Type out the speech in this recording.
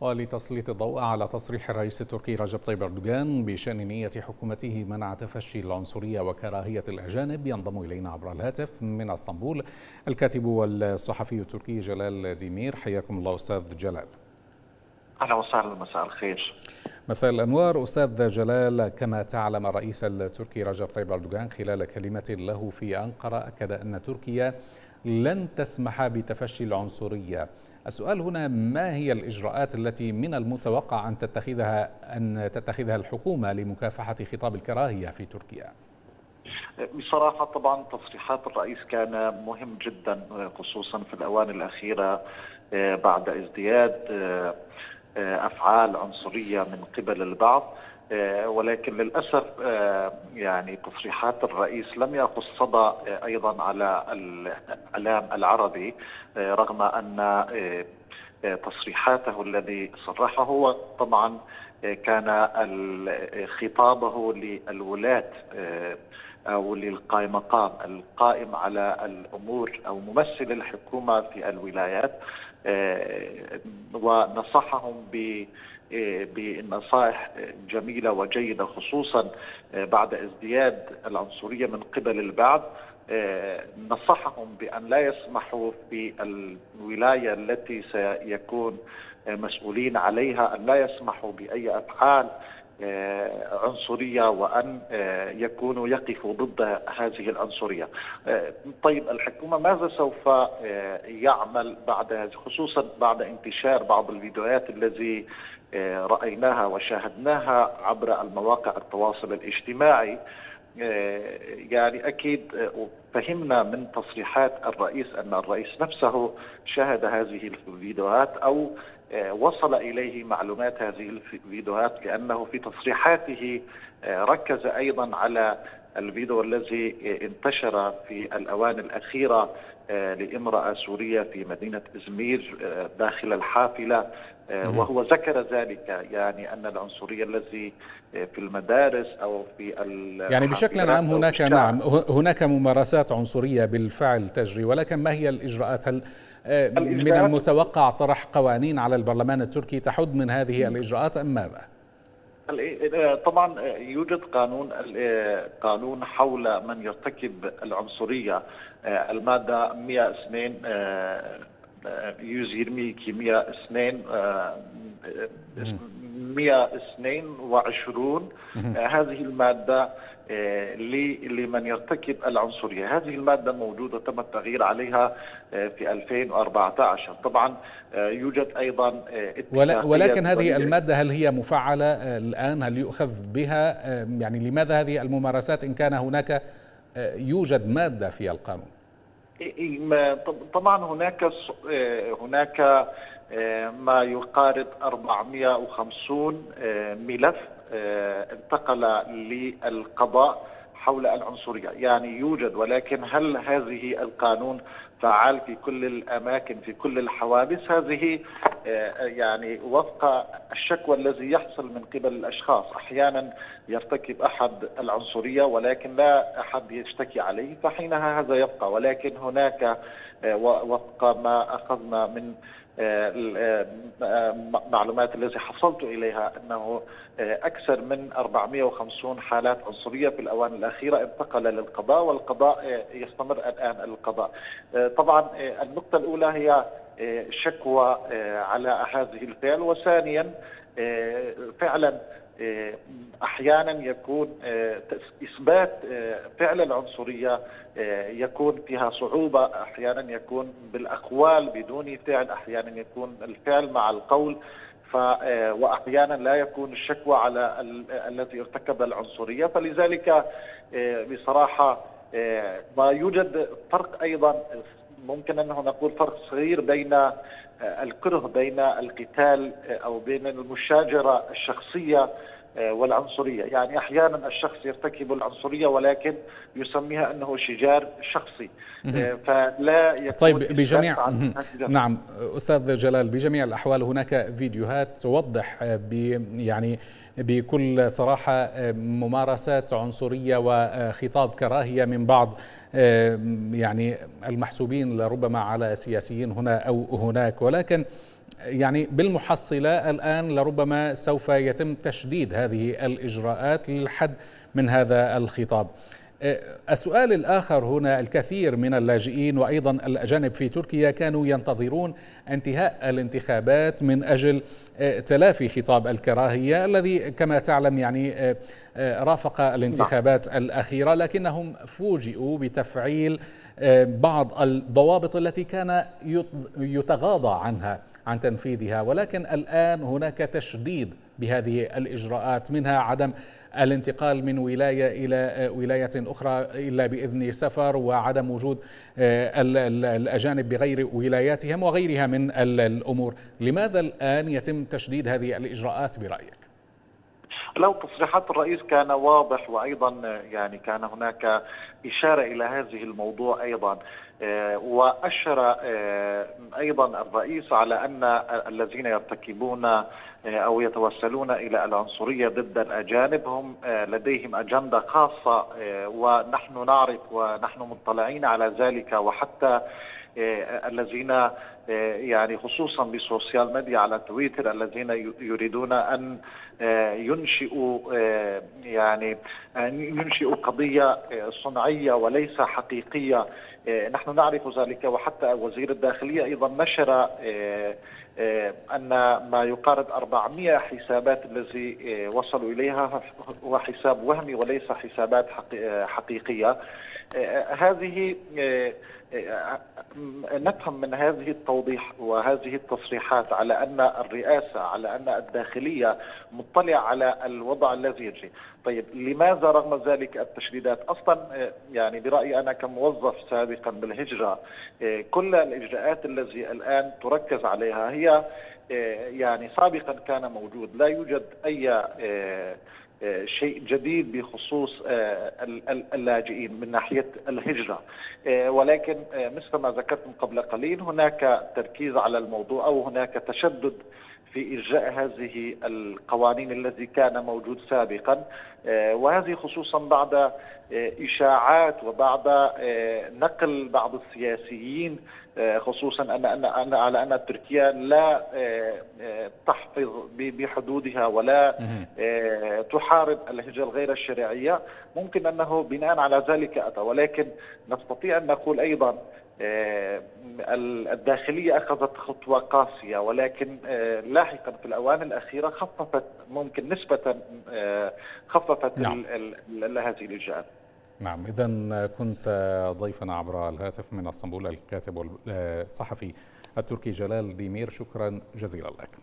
ولتسليط الضوء على تصريح الرئيس التركي رجب طيب أردوغان بشأن نية حكومته منع تفشي العنصرية وكراهية الأجانب ينضم إلينا عبر الهاتف من إسطنبول الكاتب والصحفي التركي جلال ديمير. حياكم الله أستاذ جلال. أهلا وسهلا مساء الخير. مساء الأنوار. أستاذ جلال كما تعلم الرئيس التركي رجب طيب أردوغان خلال كلمة له في أنقرة أكد أن تركيا لن تسمح بتفشي العنصرية. السؤال هنا ما هي الإجراءات التي من المتوقع أن تتخذها أن تتخذها الحكومة لمكافحة خطاب الكراهية في تركيا؟ بصراحة طبعا تصريحات الرئيس كان مهم جدا خصوصا في الأوان الأخيرة بعد ازدياد أفعال عنصرية من قبل البعض ولكن للأسف يعني تصريحات الرئيس لم ياخذ صدى أيضا على الإعلام العربي رغم أن تصريحاته الذي صرحه هو طبعا كان خطابه للولاة أو للقائمقام القائم على الأمور أو ممثل الحكومة في الولايات ونصحهم ب بنصائح جميلة وجيدة خصوصا بعد ازدياد العنصرية من قبل البعض نصحهم بأن لا يسمحوا في الولاية التي سيكون مسؤولين عليها أن لا يسمحوا بأي أفعال عنصرية وأن يكونوا يقفوا ضد هذه العنصرية. طيب الحكومة ماذا سوف يعمل بعد هذا خصوصا بعد انتشار بعض الفيديوهات الذي رأيناها وشاهدناها عبر المواقع التواصل الاجتماعي؟ يعني أكيد فهمنا من تصريحات الرئيس أن الرئيس نفسه شاهد هذه الفيديوهات أو وصل إليه معلومات هذه الفيديوهات لأنه في تصريحاته ركز أيضا على الفيديو الذي انتشر في الأوان الأخيرة لامرأة سورية في مدينة إزمير داخل الحافلة وهو ذكر ذلك يعني أن العنصرية التي في المدارس أو في يعني بشكل عام هناك نعم هناك ممارسات عنصرية بالفعل تجري ولكن ما هي الإجراءات؟ هل من المتوقع طرح قوانين على البرلمان التركي تحد من هذه الإجراءات أم ماذا؟ طبعا يوجد قانون قانون حول من يرتكب العنصرية المادة 102 120 كيمياء 2 122 هذه المادة لمن يرتكب العنصرية، هذه المادة موجودة تم التغيير عليها في 2014 طبعا يوجد أيضا ولكن هذه المادة هل هي مفعلة الآن؟ هل يؤخذ بها؟ يعني لماذا هذه الممارسات إن كان هناك يوجد مادة في القانون؟ طبعا هناك هناك ما يقارب 450 ملف انتقل للقضاء. حول العنصرية. يعني يوجد ولكن هل هذه القانون فعال في كل الأماكن في كل الحوادث؟ هذه يعني وفق الشكوى الذي يحصل من قبل الأشخاص. أحيانا يرتكب أحد العنصرية ولكن لا أحد يشتكي عليه فحينها هذا يبقى. ولكن هناك وفق ما أخذنا من معلومات التي حصلت إليها أنه أكثر من 450 حالات عنصرية في الأوان الأخيرة انتقل للقضاء والقضاء يستمر الآن القضاء. طبعا النقطة الأولى هي شكوى على هذه الفعل. وثانيا فعلا أحيانا يكون إثبات فعل العنصرية يكون فيها صعوبة. أحيانا يكون بالأقوال بدون فعل. أحيانا يكون الفعل مع القول. ف واحيانا لا يكون الشكوى على الذي ارتكب العنصرية. فلذلك بصراحة ما يوجد فرق أيضا ممكن انه نقول فرق صغير بين الكره بين القتال أو بين المشاجرة الشخصية والعنصرية، يعني أحيانا الشخص يرتكب العنصرية ولكن يسميها أنه شجار شخصي. فلا يكون طيب بجميع نعم أستاذ جلال بجميع الأحوال هناك فيديوهات توضح ب يعني بكل صراحة ممارسات عنصرية وخطاب كراهية من بعض يعني المحسوبين لربما على سياسيين هنا أو هناك. ولكن يعني بالمحصلة الآن لربما سوف يتم تشديد هذه الإجراءات للحد من هذا الخطاب السؤال الآخر هنا الكثير من اللاجئين وأيضا الأجانب في تركيا كانوا ينتظرون انتهاء الانتخابات من أجل تلافي خطاب الكراهية الذي كما تعلم يعني رافق الانتخابات نعم. الأخيرة لكنهم فوجئوا بتفعيل بعض الضوابط التي كان يتغاضى عنها عن تنفيذها ولكن الآن هناك تشديد بهذه الإجراءات منها عدم الانتقال من ولاية إلى ولاية أخرى إلا بإذن سفر وعدم وجود الأجانب بغير ولاياتهم وغيرها من الأمور لماذا الآن يتم تشديد هذه الإجراءات برأيك؟ لو تصريحات الرئيس كان واضح وأيضا يعني كان هناك إشارة إلى هذه الموضوع أيضا. آه، وأشر آه، أيضا الرئيس على أن الذين يرتكبون آه، أو يتوسلون إلى العنصرية ضد الأجانب هم لديهم أجندة خاصة ونحن نعرف ونحن مطلعين على ذلك. وحتى الذين يعني خصوصا بالسوشيال ميديا على تويتر الذين يريدون أن ينشئوا يعني ينشئوا قضية صنعية وليس حقيقية. نحن نعرف ذلك وحتى وزير الداخلية أيضا نشر أن ما يقارب 400 حسابات الذي وصلوا إليها هو حساب وهمي وليس حسابات حقيقية هذه نفهم من هذه التوضيح وهذه التصريحات على أن الرئاسة على أن الداخلية مطلع على الوضع الذي يجري، طيب لماذا رغم ذلك التشديدات؟ أصلا يعني برأيي أنا كموظف سابقا بالهجرة كل الإجراءات التي الآن تركز عليها هي يعني سابقا كان موجود. لا يوجد أي شيء جديد بخصوص آه، اللاجئين من ناحية الهجرة. آه، ولكن آه، مثل ما ذكرتم قبل قليل هناك تركيز على الموضوع أو هناك تشدد في إجراء هذه القوانين التي كان موجود سابقا وهذه خصوصا بعد إشاعات وبعد نقل بعض السياسيين خصوصا أن أن أن على أن تركيا لا تحفظ بحدودها ولا تحارب الهجرة الغير الشرعية. ممكن أنه بناء على ذلك أتى ولكن نستطيع أن نقول أيضا آه، الداخلية أخذت خطوة قاسية ولكن آه، لاحقا في الأوان الأخيرة خففت ممكن نسبة آه، خففت نعم. هذه الإجراءات نعم إذا كنت ضيفنا عبر الهاتف من إسطنبول الكاتب والصحفي التركي جلال ديمير. شكرا جزيلا لك.